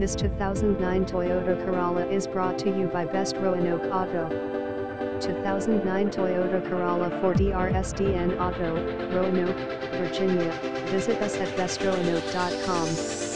This 2009 Toyota Corolla is brought to you by Best Roanoke Auto. 2009 Toyota Corolla 4DRSDN Auto, Roanoke, Virginia. Visit us at bestroanoke.com.